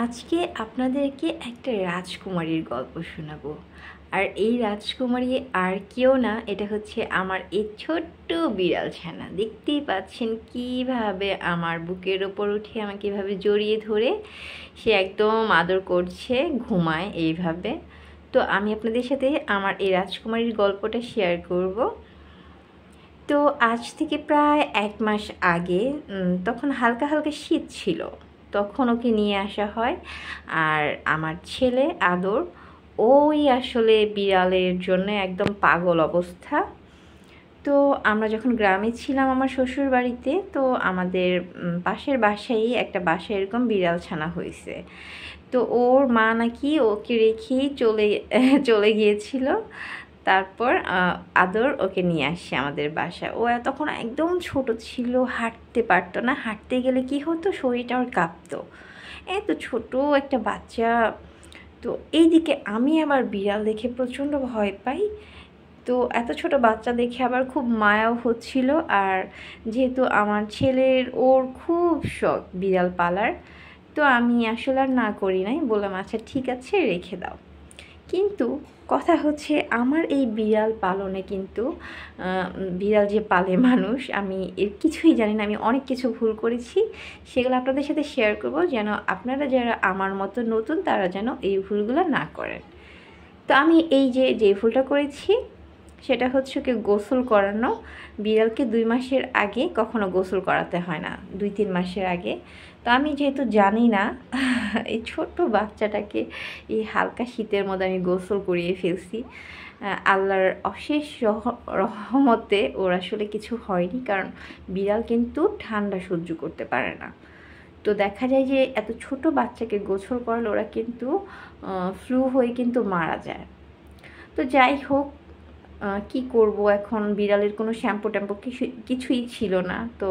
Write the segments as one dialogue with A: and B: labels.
A: আজকে আপনাদেরকে একটা রাজকুমারীর গল্প শোনাবো। আর এই রাজকুমারী আর কেউ না, এটা হচ্ছে আমার এই ছোট্ট বিড়াল ছানা। দেখতেই পাচ্ছেন কীভাবে আমার বুকের ওপর উঠে আমাকে এভাবে জড়িয়ে ধরে। সে একদম আদর করছে, ঘুমায় এইভাবে। তো আমি আপনাদের সাথে আমার এই রাজকুমারীর গল্পটা শেয়ার করব। তো আজ থেকে প্রায় এক মাস আগে তখন হালকা হালকা শীত ছিল। তখন ওকে নিয়ে আসা হয়? আর আমার ছেলে আদর, ওই আসলে বিড়ালের জন্য একদম পাগল অবস্থা। তো আমরা যখন গ্রামে ছিলাম আমার শ্বশুর বাড়িতে, তো আমাদের পাশের বাসায় একটা বাসায় এরকম বিড়াল ছানা হয়েছে। তো ওর মা নাকি ওকে রেখেই চলে চলে গিয়েছিল। তারপর আদর ওকে নিয়ে আসে আমাদের বাসায়। ও তখন একদম ছোট ছিল, হাঁটতে পারতো না। হাঁটতে গেলে কি হতো? শরীরটা ওর কাঁপতো। এত ছোট একটা বাচ্চা। তো এইদিকে আমি আবার বিড়াল দেখে প্রচণ্ড ভয় পাই। তো এত ছোট বাচ্চা দেখে আবার খুব মায়াও হচ্ছিল। আর যেহেতু আমার ছেলের, ওর খুব শখ বিড়াল পালার, তো আমি আসলে আর না করি নাই। বললাম আচ্ছা ঠিক আছে, রেখে দাও। কিন্তু কথা হচ্ছে আমার এই বিড়াল পালনে কিন্তু বিড়াল যে পালে মানুষ, আমি এর কিছুই জানি না, আমি অনেক কিছু ভুল করেছি, সেগুলো আপনাদের সাথে শেয়ার করব যেন আপনারা যারা আমার মতো নতুন, তারা যেন এই ভুলগুলো না করেন। তো আমি এই যে যে ভুলটা করেছি সেটা হচ্ছে ওকে গোসল করানো। বিড়ালকে দুই মাসের আগে কখনো গোসল করাতে হয় না, দুই তিন মাসের আগে। তো আমি যেহেতু জানি না, এই ছোট্ট বাচ্চাটাকে এই হালকা শীতের মধ্যে আমি গোসল করিয়ে ফেলছি। আল্লাহর অশেষ রহমতে ওর আসলে কিছু হয়নি, কারণ বিড়াল কিন্তু ঠান্ডা সহ্য করতে পারে না। তো দেখা যায় যে এত ছোট বাচ্চাকে গোসল করালে ওরা কিন্তু ফ্লু হয়ে কিন্তু মারা যায়। তো যাই হোক কি করব? এখন বিড়ালের কোনো শ্যাম্পু ট্যাম্পু কিছু কিছুই ছিল না। তো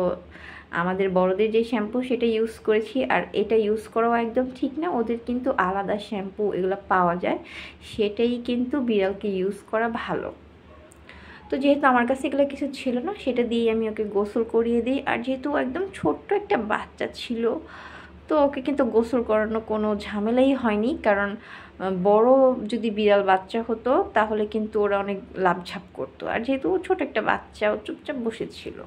A: আমাদের বড়দের যে শ্যাম্পু, সেটা ইউজ করেছি। আর এটা ইউজ করাও একদম ঠিক না। ওদের কিন্তু আলাদা শ্যাম্পু এগুলো পাওয়া যায়। সেটাই কিন্তু বিড়ালকে ইউজ করা ভালো। তো যেহেতু আমার কাছে এগুলো কিছু ছিল না, সেটা দিয়ে আমি ওকে গোসল করিয়ে দিই। আর যেহেতু একদম ছোট্ট একটা বাচ্চা ছিল তো ওকে কিন্তু গোসল করানো কোনো ঝামেলাই হয়নি। কারণ বড় যদি বিড়াল বাচ্চা হতো, তাহলে কিন্তু ওরা অনেক লাভঝাপ করতো। আর যেহেতু ও ছোট একটা বাচ্চা, ও চুপচাপ বসেছিল।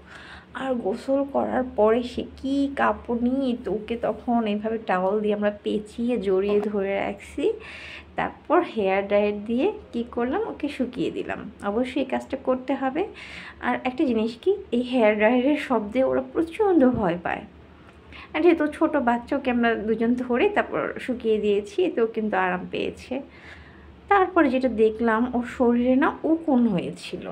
A: আর গোসল করার পরে সে কী কাঁপুনি তো ওকে তখন এইভাবে টাওয়াল দিয়ে আমরা পেঁচিয়ে, জড়িয়ে ধরে রাখছি। তারপর হেয়ার ড্রায়ার দিয়ে কি করলাম? ওকে শুকিয়ে দিলাম। অবশ্যই এই কাজটা করতে হবে। আর একটা জিনিস কি? এই হেয়ার ড্রায়ারের শব্দে ওরা প্রচণ্ড ভয় পায়। যেহেতু ছোটো বাচ্চাকে আমরা দুজন ধরে তারপর শুকিয়ে দিয়েছি এতেও কিন্তু আরাম পেয়েছে। তারপরে যেটা দেখলাম, ওর শরীরে না উকুন হয়েছিল।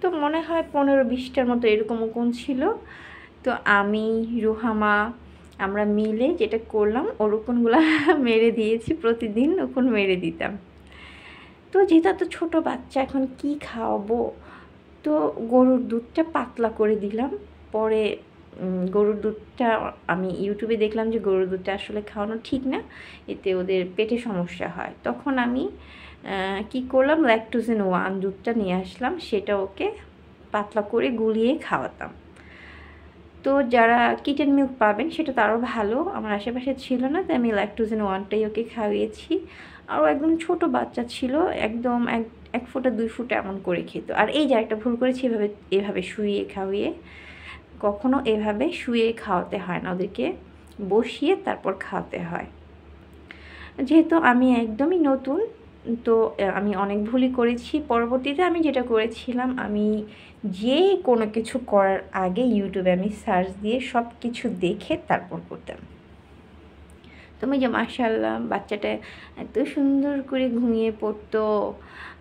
A: তো মনে হয় পনেরো বিশটার মতো এরকম উকুন ছিল। তো আমি, রুহামা, আমরা মিলে যেটা করলাম, ওর উকুনগুলো মেরে দিয়েছি, প্রতিদিন উকুন মেরে দিতাম। তো যেহেতু এত ছোটো বাচ্চা, এখন কি খাওয়াবো? তো গরুর দুধটা পাতলা করে দিলাম। পরে গরুর দুধটা আমি ইউটিউবে দেখলাম যে গরুর দুধটা আসলে খাওয়ানো ঠিক না, এতে ওদের পেটে সমস্যা হয়। তখন আমি কি করলাম? ল্যাকটোজেন ওয়ান দুধটা নিয়ে আসলাম, সেটা ওকে পাতলা করে গুলিয়ে খাওয়াতাম। তো যারা কিটেন মিল্ক পাবেন, সেটা তো আরও ভালো, আমার আশেপাশে ছিল না, তাই আমি ল্যাকটোজেন ওয়ানটাই ওকে খাওয়িয়েছি আরও একদম ছোট বাচ্চা ছিল, একদম এক এক ফুটা, দুই ফুটা এমন করে খেত। আর এই যে একটা ভুল করেছি, এভাবে এভাবে শুইয়ে খাওয়িয়ে কখনো এভাবে শুয়ে খাওয়াতে হয় না, ওদেরকে বসিয়ে তারপর খাওয়াতে হয়। যেহেতু আমি একদমই নতুন, তো আমি অনেক ভুলই করেছি। পরবর্তীতে আমি যেটা করেছিলাম, আমি যে কোনো কিছু করার আগে ইউটিউবে আমি সার্চ দিয়ে সব কিছু দেখে তারপর করতাম। তুমি যে মাসাল্লাহ বাচ্চাটা এত সুন্দর করে ঘুমিয়ে পড়তো,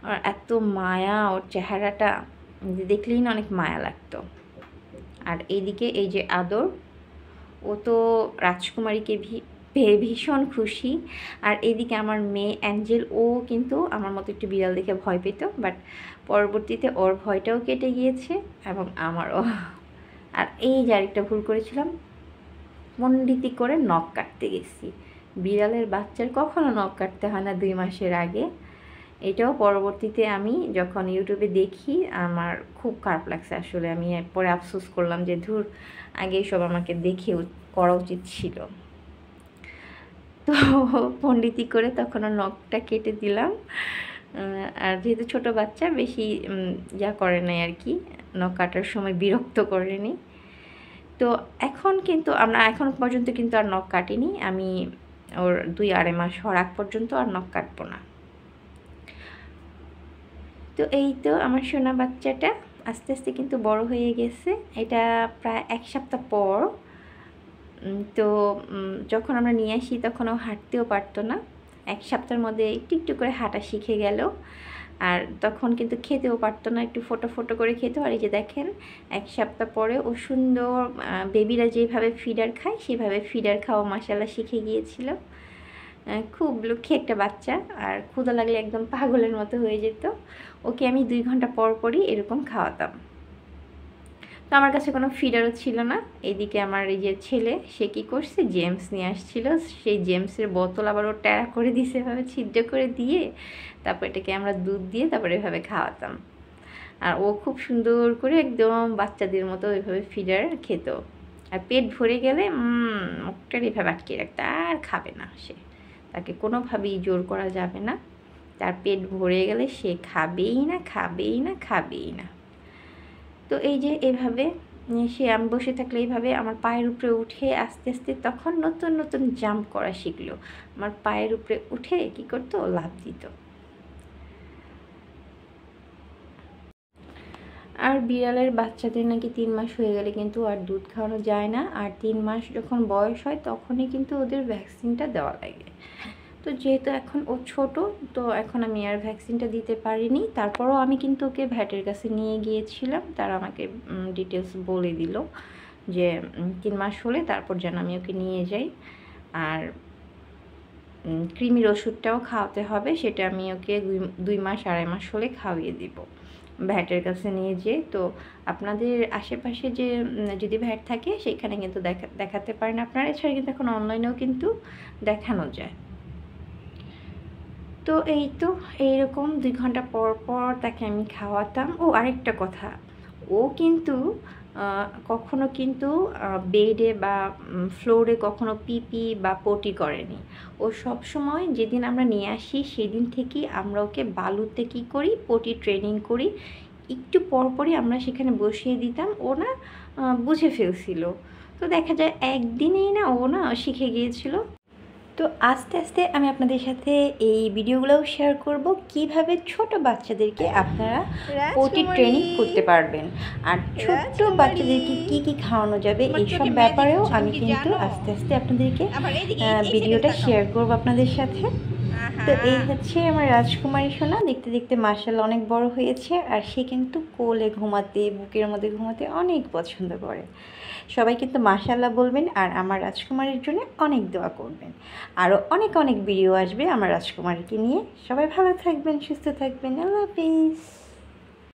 A: আর এত মায়া, ওর চেহারাটা, দেখলেই না অনেক মায়া লাগতো। আর এইদিকে এই যে আদর, ও তো রাজকুমারীকে পেয়ে ভীষণ খুশি। আর এদিকে আমার মেয়ে অ্যাঞ্জেল, ও কিন্তু আমার মতো একটু বিড়াল দেখে ভয় পেত, বাট পরবর্তীতে ওর ভয়টাও কেটে গিয়েছে এবং আমারও। আর এই যে আরেকটা ভুল করেছিলাম, মন্ডিতি করে নখ কাটতে গেছি। বিড়ালের বাচ্চার কখনো নখ কাটতে হয় না দুই মাসের আগে। এটাও পরবর্তীতে আমি যখন ইউটিউবে দেখি, আমার খুব খারাপ লাগছে আসলে। আমি পরে আফসোস করলাম যে, ধুর আগে সব আমাকে দেখে করা উচিত ছিল। তো পণ্ডিতি করে তখন নখটা কেটে দিলাম। আর যেহেতু ছোট বাচ্চা, বেশি যা করে নাই আর কি, নখ কাটার সময় বিরক্ত করেনি তো এখন কিন্তু আমরা, এখন পর্যন্ত কিন্তু আর নখ কাটিনি। আমি ওর দুই আড়াই মাস হওয়ার আগ পর্যন্ত আর নখ কাটবো না। তো এই তো আমার সোনা বাচ্চাটা আস্তে আস্তে কিন্তু বড় হয়ে গেছে। এটা প্রায় এক সপ্তাহ পর। তো যখন আমরা নিয়ে আসি তখন ও হাঁটতেও পারতো না। এক সপ্তাহের মধ্যে একটু একটু করে হাঁটা শিখে গেল। আর তখন কিন্তু খেতেও পারতো না, একটু ফোটো ফোটো করে খেতে আর এই যে দেখেন, এক সপ্তাহ পরে ও সুন্দর বেবিরা যেভাবে ফিডার খায়, সেভাবে ফিডার খাওয়া মশালা শিখে গিয়েছিল। খুব লক্ষ্মী একটা বাচ্চা আর ক্ষুদা লাগলে একদম পাগলের মতো হয়ে যেত। ওকে আমি দুই ঘণ্টা পর পরই এরকম খাওয়াতাম। তো আমার কাছে কোনো ফিডারও ছিল না। এদিকে আমার এই যে ছেলে, সে কী করছে? জেমস নিয়ে আসছিল। সেই জেমসের বোতল আবার ও ট্যারা করে দিয়েছে এভাবে, ছিদ্র করে দিয়ে তারপর এটাকে আমরা দুধ দিয়ে তারপরে এভাবে খাওয়াতাম। আর ও খুব সুন্দর করে একদম বাচ্চাদের মতো ওইভাবে ফিডার খেত। আর পেট ভরে গেলে মুখটার এভাবে আটকে রাখতে। আর খাবে না সে। তাকে কোনোভাবেই জোর করা যাবে না। তার পেট ভরে গেলে সে খাবেই না খাবেই না খাবেই না। তো এই যে এভাবে সে আমি বসে থাকলে এইভাবে আমার পায়ের উপরে উঠে আস্তে আস্তে তখন নতুন নতুন জাম্প করা শিখলো। আমার পায়ের উপরে উঠে কি করতো? লাভ দিত। আর বিড়ালের বাচ্চাদের নাকি তিন মাস হয়ে গেলে কিন্তু আর দুধ খাওয়ানো যায় না। আর তিন মাস যখন বয়স হয়, তখনই কিন্তু ওদের ভ্যাকসিনটা দেওয়া লাগে। তো যেহেতু এখন ও ছোট, তো এখন আমি আর ভ্যাকসিনটা দিতে পারিনি। তারপরও আমি কিন্তু ওকে ভ্যাটের কাছে নিয়ে গিয়েছিলাম। তারা আমাকে ডিটেলস বলে দিল যে তিন মাস হলে তারপর যেন আমি ওকে নিয়ে যাই। আর কৃমির ওষুধটাও খাওয়াতে হবে। সেটা আমি ওকে দুই মাস, আড়াই মাস হলে খাওয়িয়ে দিব। ভ্যাটের কাছে নিয়ে যেয়ে, তো আপনাদের আশেপাশে যে যদি ভ্যাট থাকে সেখানে কিন্তু দেখা, দেখাতে পারেন আপনারা। এছাড়া কিন্তু এখন অনলাইনেও কিন্তু দেখানো যায়। তো এই তো, এইরকম দুই ঘণ্টা পর পর তাকে আমি খাওয়াতাম। ও আরেকটা কথা, ও কিন্তু কখনো কিন্তু বেডে বা ফ্লোরে কখনো পিপি বা পটি করেনি। ও সব সময় যেদিন আমরা নিয়ে আসি, সেদিন থেকেই আমরা ওকে বালুতে কি করি পটি ট্রেনিং করি। একটু পরপরই আমরা সেখানে বসিয়ে দিতাম, ও না বুঝে ফেলছিল। তো দেখা যায় একদিনেই না ও না শিখে গিয়েছিল। তো আস্তে আস্তে আমি আপনাদের সাথে এই ভিডিওগুলোও শেয়ার করব কীভাবে ছোট বাচ্চাদেরকে আপনারা পটি ট্রেনিং করতে পারবেন। আর ছোট্ট বাচ্চাদেরকে কি কি খাওয়ানো যাবে এইসব ব্যাপারেও আমি কিন্তু আস্তে আস্তে আপনাদেরকে ভিডিওটা শেয়ার করব আপনাদের সাথে। তো এই হচ্ছে আমার রাজকুমারী সোনা। দেখতে দেখতে মার্শাল অনেক বড় হয়েছে আর সে কিন্তু কোলে ঘুমাতে, বুকের মধ্যে ঘুমাতে অনেক পছন্দ করে। সবাই কিন্তু মার্শাল্লাহ বলবেন আর আমার রাজকুমারীর জন্য অনেক দোয়া করবেন। আরও অনেক অনেক ভিডিও আসবে আমার রাজকুমারীকে নিয়ে। সবাই ভালো থাকবেন, সুস্থ থাকবেন। আল্লাহ হাফিজ।